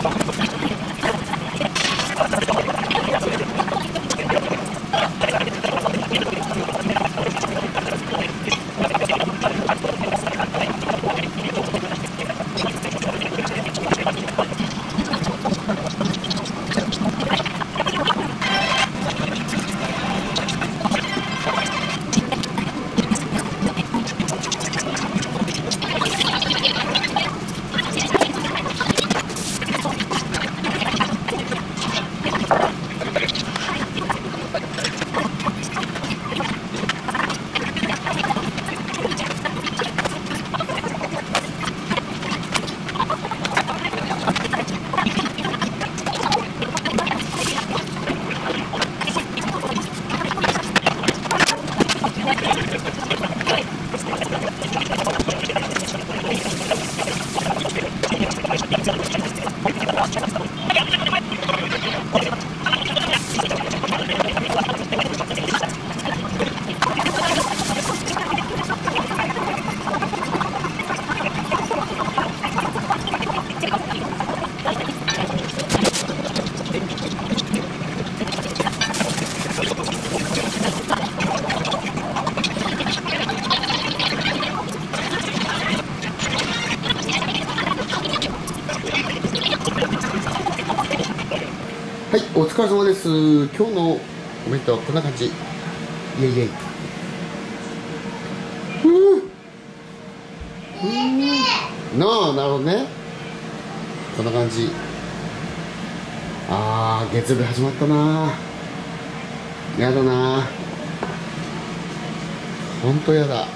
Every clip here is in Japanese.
房子。めっちゃ美味しいです。はいお疲れ様です。今日のお弁当はこんな感じ。イエイイエイ。ふうふうん。なあなるほどね。こんな感じ。あー月曜日始まったな。やだな。ほんとやだ。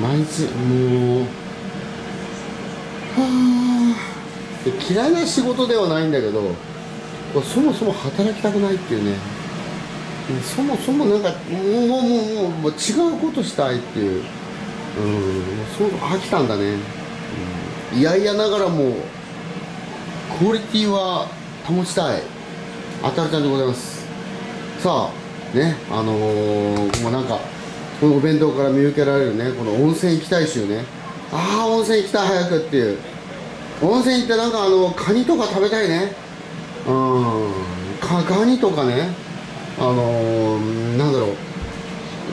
毎日もう。はあ。嫌いな仕事ではないんだけどそもそも働きたくないっていうね。そもそもなんかもうもうもうもう違うことしたいっていううんそう飽きたんだね、うん、いやいやながらもクオリティは保ちたいあたるちゃんでございますさあねあのー、もうなんかこのお弁当から見受けられるねこの温泉行きたい週ねああ温泉行きたい早くっていう温泉行ってなんかあのカニとか食べたいね。うん。かカニとかね。あのー、なんだろう。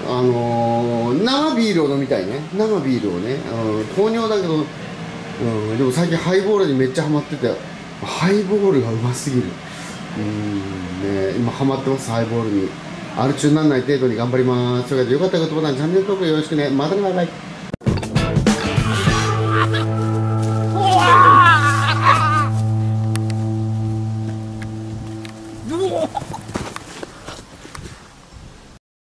あのー、生ビールを飲みたいね。生ビールをね、うん、糖尿だけど、うん、でも最近ハイボールにめっちゃハマってて。ハイボールがうますぎる。うん。ね今ハマってますハイボールに。アル中にならない程度に頑張ります。それでよかったら言葉チャンネル登録よろしくね。またねバイバイ。